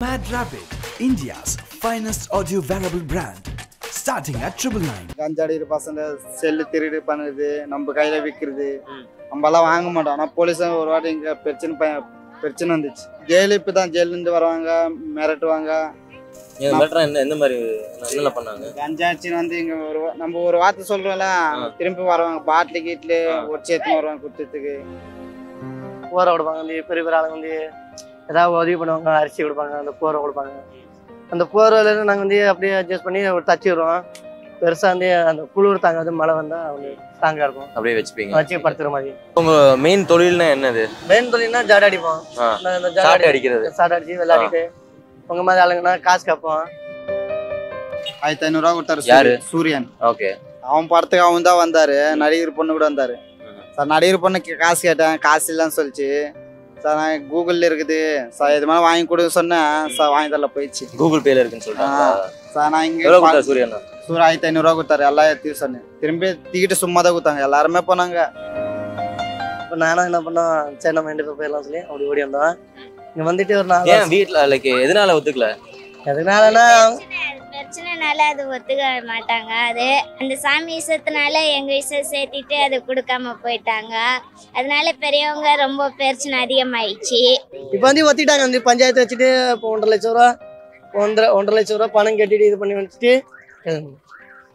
Mad Rabbit, India's finest audio wearable brand, starting at triple nine. கஞ்சாடிக்கிற பசங்க cell திருடு பண்ணுறது நம்ம கையில் விற்கிறது நம்மலாம் வாங்க மாட்டோம். ஆனால் போலீஸும் ஒரு வாட்டி இங்கே பிரச்சனை ப- பிரச்சனை வந்துச்சு. ஜெயிலு இப்போ தான் ஜெயிலேருந்து வருவாங்க மிரட்டுவாங்க. என்ன எந்த மாதிரி பண்ணாங்க? கஞ்சாச்சின்னு வந்து இங்கே ஒரு நம்ம ஒரு வார்த்தை சொல்கிறோம்ல திரும்பி வருவாங்க பாட்டில் கீட்டில் ஒரு சேர்த்து வருவாங்க குத்துறதுக்கு போரை கொடுப்பாங்க வந்து பெரிய பெரிய ஆளுங்க வந்து. ஏதாவது உதவி பண்ணுவாங்க அரிசி கொடுப்பாங்க அந்த போரை கொடுப்பாங்க. அந்த போர்வையிலேருந்து நாங்கள் வந்து அப்படியே அட்ஜஸ்ட் பண்ணி ஒரு தச்சு விடுவோம். பெருசாக வந்து அந்த குளிர் தாங்காது மழை வந்தால் வந்து ஸ்ட்ராங்காக இருக்கும். அப்படியே வச்சுப்பீங்க. வச்சு படுத்துற மாதிரி. உங்க மெயின் தொழில்னா என்னது? மெயின் தொழில்னா ஜாடி அடிப்போம். சாட்டை ஜாடி அடிக்கிறது. சாட்டை அடிச்சு விளையாடிட்டு உங்க மாதிரி ஆளுங்கன்னா காசு கேட்போம். ஆயிரத்தி ஐநூறுரூவா கொடுத்தாரு யாரு? சூரியன். ஓகே. அவன் படத்துக்கு அவன் தான் வந்தாரு. நடிகர் பொண்ணு கூட வந்தாரு. சார் நடிகர் பொண்ணுக்கு காசு கேட்டேன். காசு இல்லைன்னு சொல்லிச்சு. சார் நான் கூகுளில் இருக்குது. சார் இது மாதிரி வாங்கி கொடுக்க சொன்னேன். சார் வாங்கி தரல போயிடுச்சு. கூகுள் பேல இருக்குன்னு சொல்லிட்டாங்க. சார் நான் இங்கே சூரியனா? சூர் ஆயிரத்தி ஐநூறுரூவா கொடுத்தாரு. எல்லாம் எடுத்து சொன்னேன். திரும்பி டிக்கெட்டு சும்மா தான் கொடுத்தாங்க. எல்லாருமே போனாங்க. இப்போ நானும் என்ன பண்ணோம்? சரி நம்ம ரெண்டு பேர் போயிடலாம் சொல்லி அப்படி ஓடி வந்தோம். இங்கே வந்துட்டு ஒரு ஏன் வீட்ல லைக் எதனால ஒத்துக்கல? எதுனாலன்னா பிரச்சனைனால அது ஒத்துக்க மாட்டாங்க. அது அந்த சாமி விஷயத்தினால எங்க விஷயம் சேர்த்திட்டு அது கொடுக்காம போயிட்டாங்க. அதனால பெரியவங்க ரொம்ப பிரச்சனை அதிகமாயிடுச்சு. இப்போ வந்து ஒத்திட்டாங்க. வந்து பஞ்சாயத்து வச்சுட்டு இப்போ ஒன்றரை லட்சம் ரூபா ஒன்றரை ஒன்றரை லட்சம் ரூபா பணம் கட்டிட்டு இது பண்ணி வச்சுட்டு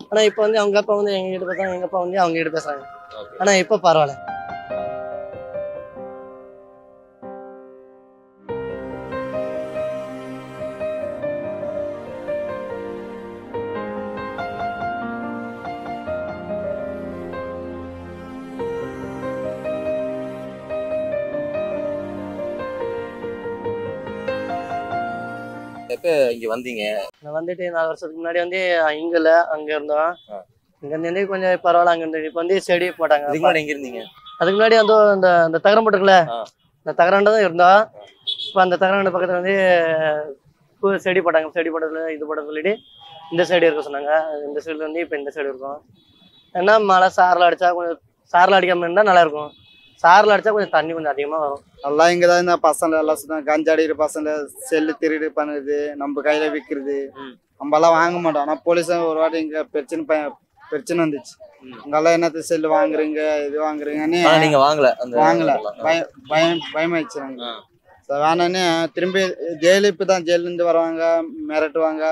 ஆனால் இப்போ வந்து அவங்க அப்பா வந்து எங்க கிட்ட பேசுறாங்க எங்க அப்பா வந்து அவங்க கிட்ட பேசுறாங்க. ஆனால் இப்போ பரவாயில்ல. எப்ப இங்க வந்தீங்க. நான் வந்துட்டு நாலு வருஷத்துக்கு முன்னாடி வந்து இங்க இல்ல அங்க இருந்தோம். இங்க இருந்து கொஞ்சம் பரவாயில்ல அங்க இருந்து இப்போ வந்து செடி போட்டாங்க. இதுக்கு முன்னாடி எங்க இருந்தீங்க? அதுக்கு முன்னாடி வந்து அந்த அந்த தகரம் போட்டுருக்குல்ல ஆ. அந்த தகராண்ட தான் இருந்தோம். இப்போ அந்த தகராண்ட பக்கத்துல வந்து செடி போட்டாங்க. செடி போட்டதுல இது போட சொல்லிட்டு இந்த சைடு இருக்க சொன்னாங்க. இந்த சைடுல வந்து இப்போ இந்த சைடு இருக்கும். ஏன்னா மழை சாரில் அடிச்சா கொஞ்சம் சாரில் அடிக்காம இருந்தால் நல்லா இருக்கும். சாரில் அடிச்சா கொஞ்சம் தண்ணி கொஞ்சம் அதிகமா வரும். எல்லாம் இங்கே தான் இந்த பசங்க எல்லாம் சொன்னாங்க கஞ்சாடிக்கிற பசங்க செல்லு திருடு பண்ணுறது நம்ம கையில் விற்கிறது. நம்மலாம் வாங்க மாட்டோம். ஆனால் போலீஸும் ஒரு வாட்டி இங்கே பிரச்சனை பிரச்சனை வந்துச்சு. இங்கெல்லாம் என்னத்த செல்லு வாங்குறீங்க இது வாங்குறீங்கன்னு ஆனா நீங்க வாங்கல வாங்கல. பயம் பயம் பயமாயிடுச்சு. நாங்க ஆ. சார் வேணான்னு திரும்பி ஜெயிலு இப்போ தான் ஜெயிலேருந்து வருவாங்க மிரட்டுவாங்க.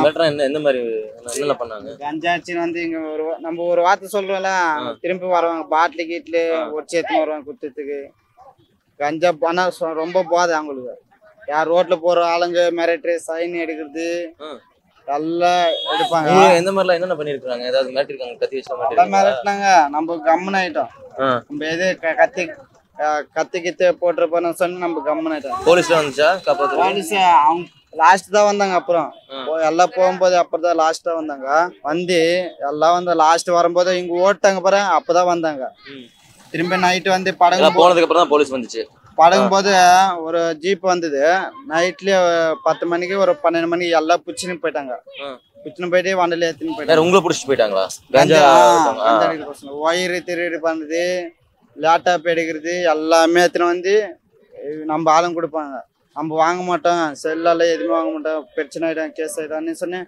மிரட்டுறா என்ன எந்த மாதிரி என்னென்ன பண்ணாங்க? கஞ்சாச்சின்னு வந்து இங்கே ஒரு நம்ம ஒரு வார்த்தை சொல்கிறோம்ல திரும்பி வருவாங்க. பாட்டில் கீட்டில் ஒரு சேர்த்து வருவாங்க குத்துறதுக்கு கஞ்சா ஆனால் ரொம்ப போதை அவங்களுக்கு. யார் ரோட்டில் போகிற ஆளுங்க மிரட்டு சைன் எடுக்கிறது. எல்லாம் எடுப்பாங்க. எந்த மாதிரிலாம் என்னென்ன பண்ணிருக்காங்க? ஏதாவது மிரட்டிருக்காங்க கத்தி வச்சு மிரட்டினாங்க. நம்ம கம்மன் ஆயிட்டோம். நம்ம எது கத்தி கத்தி கித்து போட்டிருப்போன்னு சொல்லி நம்ம கம்மன் ஆயிட்டோம் போலீஸ்ல வந்துச்சா? காப்பாத்து போலீஸ் அவங்க லாஸ்ட் தான் வந்தாங்க அப்புறம். எல்லாம் போகும்போது அப்புறம் தான் லாஸ்ட் வந்தாங்க. வந்து எல்லாம் வந்து லாஸ்ட் வரும்போது இங்க ஓட்டாங்க பாரு அப்பதான் வந்தாங்க. திரும்பி நைட்டு வந்து எல்லாம் போனதுக்கு அப்புறம் தான் போலீஸ் வந்துச்சு. படங்கும் போது ஒரு ஜீப் வந்தது. நைட்லயே பத்து மணிக்கு ஒரு பன்னெண்டு மணிக்கு எல்லாம் புச்சின்னு போயிட்டாங்க. புச்சின்னு போயிட்டு வண்டில எடுத்துன்னு வேற போயிட்டாங்க. உங்களை புடிச்சிட்டு போயிட்டாங்களா. ஒயரு திருடு பண்ணுறது லேப்டாப் எடுக்கிறது எல்லாமே எடுத்துன்னு வந்து நம்ம ஆளுங்க கொடுப்பாங்க. நம்ம வாங்க மாட்டோம். செல்லால எதுவுமே வாங்க மாட்டோம். பிரச்சனை ஆயிடும் கேஸ் ஆயிடும்னு சொன்னேன்.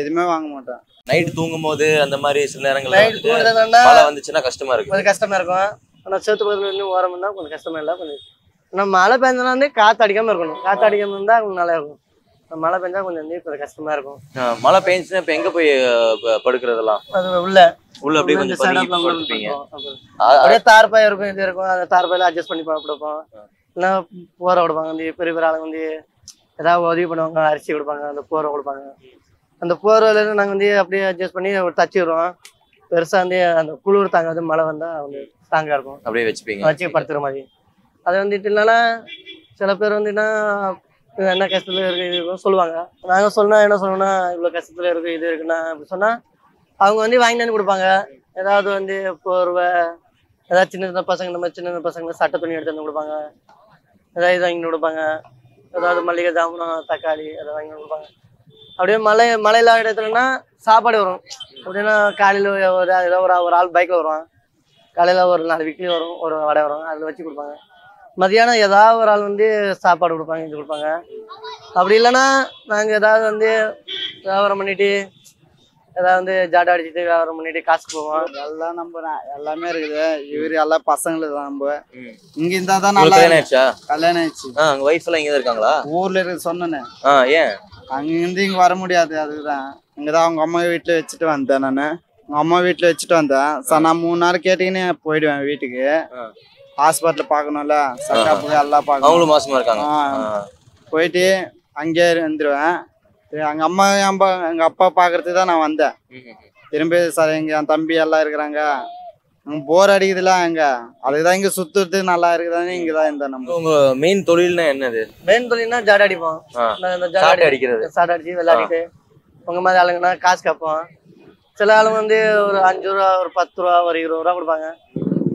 எதுவுமே வாங்க மாட்டோம். நைட் தூங்கும் போது அந்த மாதிரி சில நேரங்கள்ல மழை வந்துச்சுன்னா கஷ்டமா இருக்கு கொஞ்சம் கஷ்டமா இருக்கும். ஆனால் சேத்து பக்கத்துல ஓரம்னா கொஞ்சம் கஷ்டமா இல்லை கொஞ்சம் ஆனால் மழை பெஞ்சனா வந்து காற்று அடிக்காம இருக்கணும். காற்று அடிக்காம இருந்தா கொஞ்சம் நல்லா இருக்கும். மழை பெஞ்சா கொஞ்சம் வந்து கொஞ்சம் கஷ்டமா இருக்கும். மழை பெஞ்சுன்னா இப்ப எங்க போய் படுக்கிறதெல்லாம்? அது உள்ள. உள்ள அப்படியே கொஞ்சம் ஆ, அப்படியே தார்பாய் இருக்கும் இது இருக்கும். அந்த தார்பாயில அட்ஜஸ்ட் பண்ணி கொடுப்போம். இல்லைன்னா போரை கொடுப்பாங்க வந்து பெரிய பெரிய ஆளுங்க வந்து ஏதாவது உதவி பண்ணுவாங்க அரிசி கொடுப்பாங்க அந்த போரை கொடுப்பாங்க. அந்த போர்வையிலேருந்து நாங்கள் வந்து அப்படியே அட்ஜஸ்ட் பண்ணி ஒரு தச்சு விடுவோம். பெருசா வந்து அந்த குளிர் தாங்காது மழை வந்தா வந்து ஸ்ட்ராங்கா இருக்கும். அப்படியே வச்சுப்பீங்க. வச்சு படுத்துற மாதிரி. அது வந்துட்டு இல்லைன்னா சில பேர் வந்துன்னா என்ன கஷ்டத்துல இருக்கு இது இருக்குன்னு சொல்லுவாங்க. நாங்க சொன்னா என்ன சொல்லணும்னா இவ்வளவு கஷ்டத்துல இருக்கு இது இருக்குன்னா அப்படி சொன்னா அவங்க வந்து வாங்கி வந்து கொடுப்பாங்க. ஏதாவது வந்து போர்வை ஏதாவது சின்ன சின்ன பசங்க நம்ம சின்ன சின்ன பசங்க சட்டை துணி எடுத்து வந்து கொடுப்பாங்க. ஏதாவது இது வாங்கி கொடுப்பாங்க. ஏதாவது மல்லிகை ஜாமுனம் தக்காளி அதை வாங்கி கொடுப்பாங்க. அப்படியே மழை மழை இல்லாத இடத்துலன்னா சாப்பாடு வரும். அப்படின்னா காலையில் ஒரு ஏதோ ஒரு ஒரு ஆள் பைக்கில் வருவான். காலையில் ஒரு நாலு வீக்லி வரும் ஒரு வடை வரும் அதில் வச்சு கொடுப்பாங்க. மதியானம் ஏதாவது ஒரு ஆள் வந்து சாப்பாடு கொடுப்பாங்க இது கொடுப்பாங்க. அப்படி இல்லைன்னா நாங்கள் ஏதாவது வந்து வியாபாரம் பண்ணிட்டு ஏதாவது வந்து ஜாடா அடிச்சுட்டு வியாபாரம் பண்ணிட்டு காசு போவோம். எல்லாம் நம்புறேன். எல்லாமே இருக்குது. இவரு எல்லாம் பசங்களுக்கு தான் நம்ப. ம். இங்க இருந்தா தான் நல்லா கல்யாணம் ஆயிடுச்சா? கல்யாணம் ஆயிடுச்சு. ஆ உங்க ஒய்ஃப் எல்லாம் இங்க தான் இருக்காங்களா? ஊர்ல இருக்கு சொன்னேனே. ஆ ஏன்? அங்கிருந்து இங்க வர முடியாது. அதுதான் இங்கதான் அவங்க அம்மா வீட்டுல வச்சுட்டு வந்தேன் நானு. அவங்க அம்மா வீட்டுல வச்சுட்டு வந்தேன். சார் நான் மூணு நாள் கேட்டீங்கன்னு போயிடுவேன் வீட்டுக்கு. ஹாஸ்பிட்டல் பார்க்கணும்ல. சக்காப்புக்கு எல்லாம் பார்க்கணும். அவங்களும் மாசமா இருக்காங்க. போயிட்டு அங்கேயே இருந்துருவேன். சரி, எங்க அம்மா என் அப்பா எங்க அப்பா பாக்குறதுக்கு தான் நான் வந்தேன். திரும்பி சார் எங்க என் தம்பி எல்லாம் இருக்கிறாங்க. போர் அடிக்குதுல அங்க. அதுதான் இங்க சுத்துறது நல்லா இருக்குதானே இங்கதான் இந்த நம்ம. உங்க மெயின் தொழில்னா என்னது? மெயின் தொழில்னா ஜாடா அடிப்போம். ஜாடா அடிக்கிறது. சாட்டை அடிச்சு விளையாடிட்டு உங்க மாதிரி ஆளுங்கன்னா காசு கேட்போம். சில ஆளுங்க வந்து ஒரு அஞ்சு ரூபா ஒரு பத்து ரூபா ஒரு இருபது ரூபா கொடுப்பாங்க.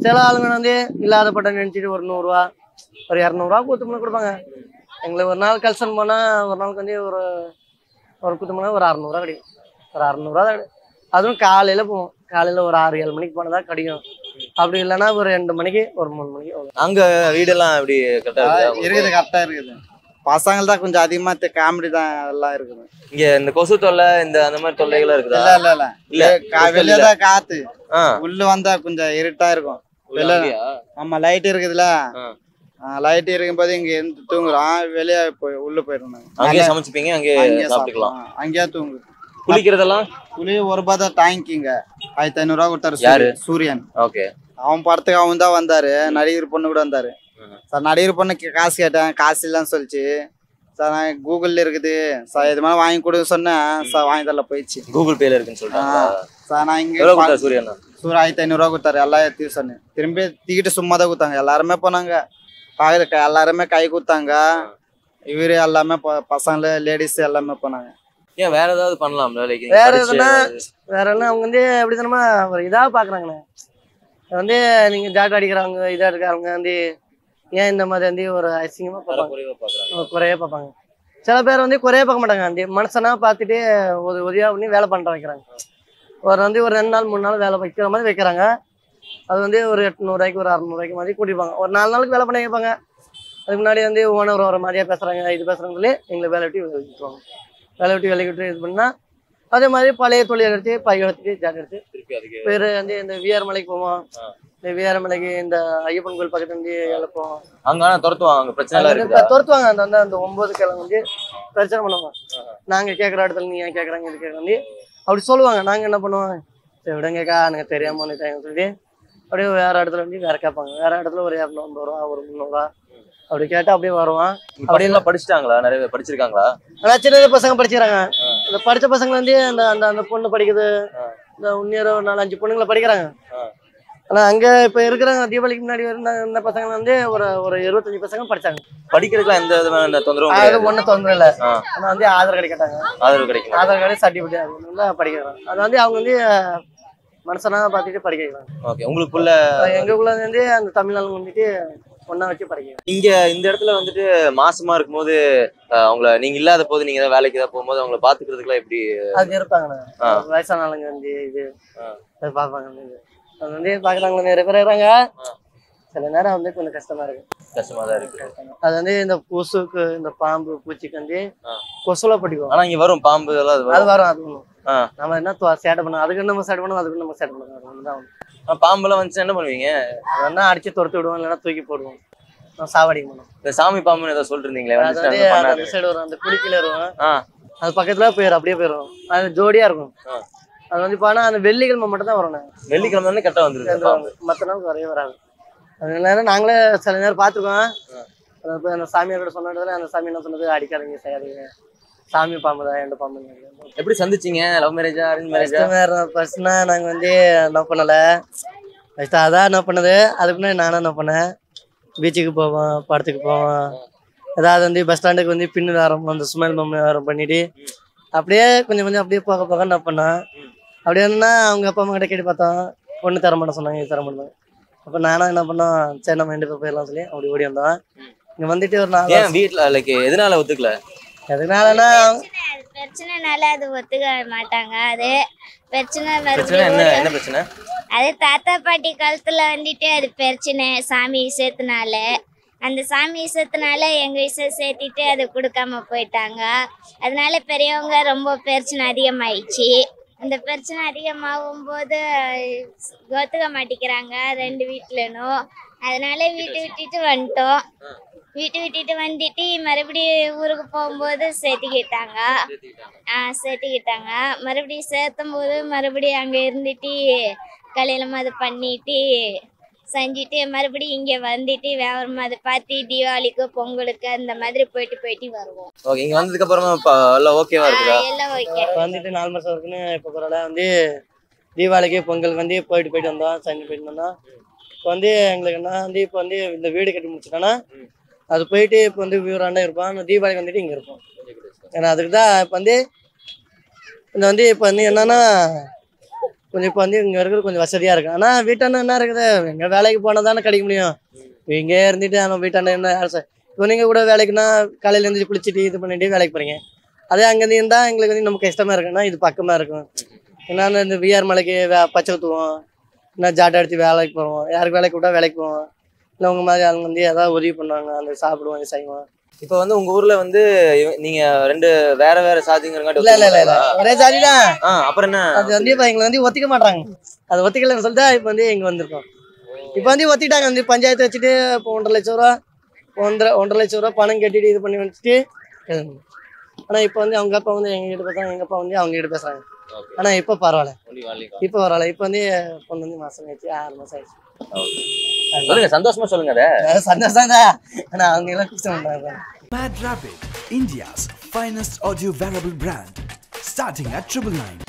சில ஆளுங்க வந்து இல்லாத பட்டம் நினைச்சிட்டு ஒரு நூறுரூவா ஒரு இரநூறுவா கொடுத்து கொடுப்பாங்க. எங்களுக்கு ஒரு நாள் கல்சன் போனா ஒரு நாளுக்கு வந்து ஒரு ஒரு குத்துமனா ஒரு அறநூறுவா கிடைக்கும். ஒரு அறநூறுவா தான் கிடைக்கும். அதுவும் காலையில போவோம். காலையில ஒரு ஆறு ஏழு மணிக்கு போனதா கிடைக்கும். அப்படி இல்லைன்னா ஒரு ரெண்டு மணிக்கு ஒரு மூணு மணிக்கு. அங்க வீடெல்லாம் எப்படி கரெக்டா ஆ, இருக்குதா? இருக்குது கரெக்டா இருக்குது. பசங்கள் தான் கொஞ்சம் அதிகமா காமெடி தான் எல்லாம் இருக்குது. இங்க இந்த கொசு தொல்லை இந்த அந்த மாதிரி தொல்லைகள் இருக்குதா? இல்ல இல்ல இல்ல. வெளியே தான் காத்து. உள்ள வந்தா கொஞ்சம் இருட்டா இருக்கும்? ஆமா லைட் இருக்குதுல்ல. லைட் இருக்கும்போது இங்க இருந்து தூங்குறோம். வெளியே போய் உள்ள போயிடும் அங்கேயே சமைச்சுப்பீங்க அங்கேயே சாப்பிட்டுக்கலாம். அங்கேயே தூங்கு. குளிக்கிறதெல்லாம்? புளி ஒரு தான் டேங்கிங்க ஆயிரத்தி ஐநூறு ரூபா கொடுத்தாரு யாரு? சூரியன். ஓகே. அவன் படத்துக்கு அவன் தான் வந்தாரு. நடிகர் பொண்ணு கூட வந்தாரு. சார் நடிகர் பொண்ணுக்கு காசு கேட்டேன். காசு இல்லைன்னு சொல்லிச்சு. சார் நான் கூகுள்ல இருக்குது. சார் இது மாதிரி வாங்கி கொடுங்க சொன்னேன். சார் வாங்கி தரல போயிடுச்சு. கூகுள் பேல இருக்குன்னு சொல்லிட்டாங்க சார் நான் இங்க சூரியன்? சூரிய ஆயிரத்தி ஐநூறுரூவா கொடுத்தாரு எல்லாம் எடுத்து சொன்னேன் திரும்பி தீக்கிட்டு சும்மா தான் கொடுத்தாங்க. எல்லாருமே போனாங்க. பாக்குற எல்லாருமே கை கொடுத்தாங்க. இவரு எல்லாமே ப- பசங்க லேடிஸ் எல்லாமே போனாங்க. ஏன் வேற ஏதாவது பண்ணலாம்ல? லைக் வேற எதுனா வேற என்ன அவங்க வந்து எப்படி தெரியுமா ஒரு இதா பாக்குறாங்கண்ணே. வந்து நீங்க ஜாட் அடிக்கிறவங்க இதா இருக்காங்க வந்து ஏன் இந்த மாதிரி வந்து ஒரு அசிங்கமா பார்ப்பாங்க குறைவா பாக்குறாங்க. ஒரு குறைய பார்ப்பாங்க சில பேர் வந்து குறைய பார்க்க மாட்டாங்க. அந்த மனுஷனா பார்த்துட்டு ஒரு உதவியா பண்ணி வேலை பண்ற வைக்கிறாங்க. ஒரு வந்து ஒரு ரெண்டு நாள் மூணு நாள் வேலை வைக்கிற மாதிரி வைக்கிறாங்க. அது வந்து ஒரு எட்நூறுவாய்க்கு ஒரு அறநூறுவாய்க்கு மாதிரி கூட்டிப்பாங்க. ஒரு நாலு நாளுக்கு வேலை பண்ணி வைப்பாங்க. அதுக்கு முன்னாடி வந்து ஓனர் வர மாதிரியா பேசுறாங்க இது பேசுறாங்க சொல்லி எங்களை வேலை விட்டு வெளியே விட்டுருவாங்க. வேலை விட்டு வேலைக்கு விட்டு இது பண்ணா அதே மாதிரி பழைய தொழில் எடுத்து பைய எடுத்துட்டு ஜாட் எடுத்து. பேர் வந்து இந்த விஆர் மலைக்கு போவோம். இந்த இந்த ஐயப்பன் கோயில் பக்கத்துல இருந்து இழப்போம் அங்க ஆனா துரத்துவாங்க அங்க பிரச்சனை எல்லாம் துரத்துவாங்க. அந்த வந்து அந்த ஒன்பது கிழமை வந்து பிரச்சனை பண்ணுவாங்க. நாங்க கேட்குற இடத்துல நீ ஏன் கேட்குறாங்க இது கேட்குறாங்க அப்படி சொல்லுவாங்க. நாங்க என்ன பண்ணுவோம்? சரி விடுங்கக்கா எனக்கு தெரியாம வந்துட்டாங்க சொல்லி அப்படியே வேற இடத்துல வந்து வேற கேட்பாங்க. வேற இடத்துல ஒரு இரநூறு ரூபா ஒரு முந்நூறுவா அப்படி கேட்டா அப்படியே வருவான் அப்படி எல்லாம் படிச்சிட்டாங்களா? நிறைய பேர் படிச்சிருக்காங்களா? ஆனா சின்ன பசங்க படிச்சுக்கிறாங்க. இந்த படிச்ச பசங்க வந்து அந்த அந்த அந்த பொண்ணு படிக்குது. இந்த ஒரு நாலு அஞ்சு பொண்ணுங்களை படிக்கிறாங்க. ஆ. ஆனா அங்க இப்ப இருக்கிறாங்க தீபாவளிக்கு முன்னாடி இருந்த இந்த பசங்க வந்து ஒரு ஒரு இருபத்தஞ்சு பசங்க படிச்சாங்க. படிக்கிறதுக்குலாம் எந்த விதமான தொந்தரவும் அது ஒண்ணும் தொந்தரவு இல்லை. ஆ. ஆனா வந்து ஆதார் கார்டு கேட்டாங்க. ஆதரவு கிடைக்கும்? ஆதார் கார்டு சர்டிஃபிகேட் அது ஒண்ணுல படிக்கிறாங்க. அது வந்து அவங்க வந்து அஹ், மனுஷனா பார்த்துட்டு படிக்க வைக்கிறாங்க. ஓகே உங்களுக்குள்ள எங்களுக்குள்ள வந்து அந்த தமிழ்நாடு வந்துட்டு ஒண்ணா வச்சு படிக்க வைக்கிறாங்க. இங்க இந்த இடத்துல வந்துட்டு மாசமா இருக்கும்போது அவங்கள நீங்க இல்லாத போது நீங்க ஏதாவது வேலைக்கு ஏதாவது போகும்போது அவங்கள பாத்துக்கிறதுக்குலாம் எப்படி அது இருப்பாங்கண்ணா. வயசான ஆளுங்க வந்து இது பார்ப்பாங்க அது வந்து பாக்குறாங்க நிறைய பேர் இருக்கிறாங்க ஆ. சில நேரம் வந்து கொஞ்சம் கஷ்டமா இருக்கு. கஷ்டமா தான் இருக்கு. அது வந்து இந்த கொசுக்கு இந்த பாம்பு பூச்சிக்கு வந்து. கொசுல படிக்கும். ஆனா இங்க வரும் பாம்பு எல்லாம் அது வரும். அது. நம்ம என்ன சேட்டை பண்ணோம் அதுக்கு நம்ம சேட்டை பண்ணோம் அதுக்கு நம்ம சேட்டை பண்ணோம் அது ஒண்ணுதான். பாம்பு எல்லாம் வந்துச்சு என்ன பண்ணுவீங்க? அது வேணா அடிச்சு துரத்து விடுவோம் இல்லைன்னா தூக்கி போடுவோம். சாவடிக்க மாட்டோம் இந்த சாமி பாம்புன்னு ஏதோ பண்ணாரு அந்த சைடு வரும் அந்த குளிக்கல வரும். ஆ. அது பக்கத்துல போயிடும் அப்படியே போயிடும் அது ஜோடியா இருக்கும். அது வந்து இப்போ அந்த வெள்ளிக்கிழமை மட்டும் தான் வரும் வெள்ளிக்கிழமை தானே கரெக்டா வந்துருது. பாம்பு மற்ற நாள் வரவே வராது. அது நேரம் நாங்களே சில நேரம் பார்த்துருக்கோம். இப்போ அந்த சாமியாரோட சொன்ன இடத்துல அந்த சாமி என்ன சொன்னது? அடிக்காதீங்க செய்யாதீங்க. சாமி பாம்பு தான் எந்த பாம்பு எப்படி சந்திச்சீங்க? லவ் மேரேஜா அரேஞ்ச் மேரேஜா ஃபர்ஸ்ட்னா நாங்கள் வந்து என்ன பண்ணலை. ஃபர்ஸ்ட் அதான் என்ன பண்ணது? அதுக்கு முன்னாடி நானும் என்ன பண்ணேன்? பீச்சுக்கு போவோம் படத்துக்கு போவோம். ஏதாவது வந்து பஸ் ஸ்டாண்டுக்கு வந்து பின்னு வியாபாரம் அந்த சுமல் பொம்மை வியாபாரம் பண்ணிட்டு அப்படியே கொஞ்சம் கொஞ்சம் அப்படியே போக போக என்ன பண்ணேன் அப்படியே என்னன்னா அவங்க அப்பா அம்மா கிட்ட கேட்டு பார்த்தோம் பொண்ணு தர மாட்டேன் சொன்னாங்க இது தர மாட்டேன் அப்போ நானும் என்ன பண்ணோம் சரி நம்ம ரெண்டு பேர் போயிடலாம் சொல்லி அப்படி ஓடி வந்தோம். இங்கே வந்துட்டு ஒரு நாலு ஏன் வீட்ல லைக் எதனால ஒத்துக்கல? அது பிரச்சனைனால அது ஒத்துக்க மாட்டாங்க. அது பிரச்சனை பிரச்சனை என்ன பிரச்சனை? அது தாத்தா பாட்டி காலத்துல வந்துட்டு அது பிரச்சனை சாமி விஷயத்தினால. அந்த சாமி விஷயத்தினால எங்கள் விஷயம் சேர்த்திட்டு அதை கொடுக்காம போயிட்டாங்க. அதனால பெரியவங்க ரொம்ப பிரச்சனை அதிகமாயிடுச்சு. அந்த பிரச்சனை அதிகமாகும் போது ஒத்துக்க மாட்டேங்கிறாங்க ரெண்டு வீட்லனும். அதனால வீட்டை விட்டுட்டு வந்துட்டோம். வீட்டை விட்டுட்டு வந்துட்டு மறுபடியும் ஊருக்கு போகும்போது சேர்த்துக்கிட்டாங்க. ஆ சேர்த்துக்கிட்டாங்க. மறுபடியும் சேர்த்தும் போது மறுபடியும் அங்கே இருந்துட்டு கல்யாணம் அது பண்ணிட்டு செஞ்சுட்டு மறுபடியும் இங்கே வந்துட்டு வியாபாரம் அதை பார்த்து தீபாவளிக்கு பொங்கலுக்கு அந்த மாதிரி போயிட்டு போயிட்டு வருவோம். ஓகே இங்க வந்ததுக்கு அப்புறமா எல்லாம் ஓகேவா இருக்குதா? எல்லாம் ஓகே இப்போ வந்துட்டு நாலு மாதம் இருக்குன்னு இப்போ பரவாயில்ல வந்து தீபாவளிக்கு பொங்கல் வந்து போயிட்டு போயிட்டு வந்தோம் செஞ்சு போயிட்டு வந்தோம். இப்போ வந்து எங்களுக்கு என்ன வந்து இப்போ வந்து இந்த வீடு கட்டி முடிச்சிட்டோன்னா அது போயிட்டு இப்போ வந்து வீராண்டா இருப்போம் தீபாவளிக்கு வந்துட்டு இங்கே இருப்போம். ஏன்னா அதுக்கு தான் இப்போ வந்து இந்த வந்து இப்போ வந்து என்னன்னா கொஞ்சம் இப்போ வந்து இங்கே இருக்கிறது கொஞ்சம் வசதியாக இருக்கும் ஆனால் வீட்டாண்ட என்ன இருக்குது? எங்கே வேலைக்கு போனால் தானே கிடைக்க முடியும். இங்கே இருந்துட்டு நம்ம வீட்டாண்ட என்ன யார் சார் இப்போ நீங்கள் கூட வேலைக்குன்னா காலையில் எழுந்திரிச்சு குளிச்சுட்டு இது பண்ணிட்டு வேலைக்கு போகிறீங்க அதே அங்கேருந்து இருந்தால் எங்களுக்கு வந்து நமக்கு கஷ்டமாக இருக்குன்னா இது பக்கமாக இருக்கும். என்னன்னா இந்த விஆர் மலைக்கு வே பச்சை ஊற்றுவோம் என்ன ஜாட்டை அடித்து வேலைக்கு போவோம். யாருக்கு வேலைக்கு விட்டா வேலைக்கு போவோம். இல்லை உங்கள் மாதிரி அவங்க வந்து ஏதாவது உதவி பண்ணுவாங்க. அந்த சாப்பிடுவோம் இது செய்வோம். இப்ப வந்து உங்க ஊர்ல வந்து நீங்க ரெண்டு வேற வேற சாதிங்கிறங்காட்டி இல்லை இல்லை இல்லை ஒரே ஜாதி தான் அப்புறம் என்ன? அது வந்து இப்போ எங்களை வந்து ஒத்திக்க மாட்டாங்க. அது ஒத்திக்கலன்னு சொல்லிட்டு இப்போ வந்து இங்கே வந்திருக்கோம். இப்போ வந்து ஒத்திட்டாங்க வந்து பஞ்சாயத்து வச்சுட்டு இப்போ ஒன்றரை லட்ச ரூபா ஒன்றரை ஒன்றரை லட்ச ரூபா பணம் கட்டிட்டு இது பண்ணி வச்சுட்டு ஆனால் இப்போ வந்து அவங்க அப்பா வந்து எங்க கிட்ட பேசுறாங்க. எங்கள் அப்பா வந்து அவங்க கிட்ட பேசுறாங்க. ஆனால் இப்போ பரவாயில்ல. இப்போ பரவாயில்ல. இப்போ வந்து பொண்ணு வந்து மாதம் ஆயிடுச்சு ஆறு மாதம் ஆயிடுச்சு. சொல்லுங்க சந்தோஷமா சொல்லுங்க அத சந்தோஷம் தான் அவங்க எல்லாம் கஷ்டம் பண்ணுறாங்க Mad Rabbit, India's finest audio wearable brand, starting at triple nine.